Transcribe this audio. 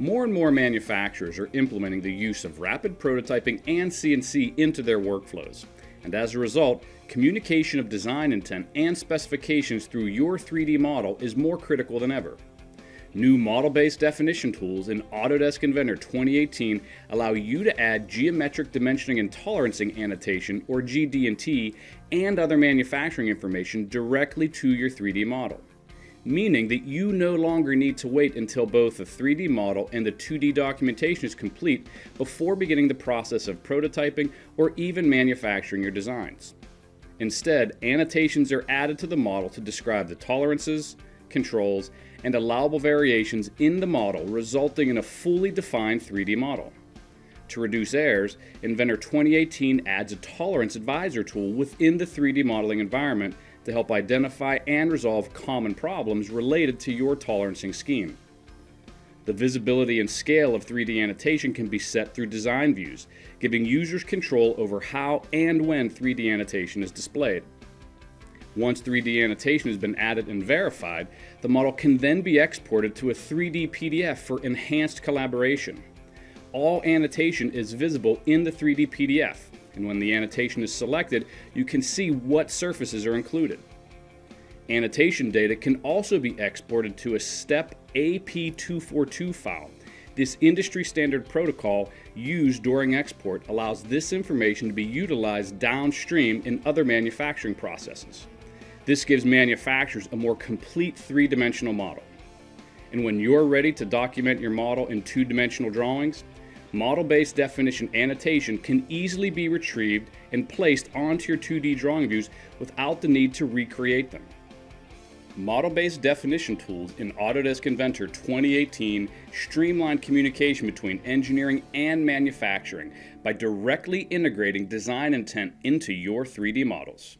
More and more manufacturers are implementing the use of rapid prototyping and CNC into their workflows. And as a result, communication of design intent and specifications through your 3D model is more critical than ever. New model-based definition tools in Autodesk Inventor 2018 allow you to add geometric dimensioning and tolerancing annotation or GD&T and other manufacturing information directly to your 3D model meaning that you no longer need to wait until both the 3D model and the 2D documentation is complete before beginning the process of prototyping or even manufacturing your designs. Instead, annotations are added to the model to describe the tolerances, controls, and allowable variations in the model, resulting in a fully defined 3D model. To reduce errors, Inventor 2018 adds a tolerance advisor tool within the 3D modeling environment to help identify and resolve common problems related to your tolerancing scheme. The visibility and scale of 3D annotation can be set through design views, giving users control over how and when 3D annotation is displayed. Once 3D annotation has been added and verified, the model can then be exported to a 3D PDF for enhanced collaboration. All annotation is visible in the 3D PDF, and when the annotation is selected, you can see what surfaces are included. Annotation data can also be exported to a STEP AP242 file. This industry standard protocol used during export allows this information to be utilized downstream in other manufacturing processes. This gives manufacturers a more complete three-dimensional model. And when you're ready to document your model in two-dimensional drawings, model-based definition annotation can easily be retrieved and placed onto your 2D drawing views without the need to recreate them. Model-based definition tools in Autodesk Inventor 2018 streamline communication between engineering and manufacturing by directly integrating design intent into your 3D models.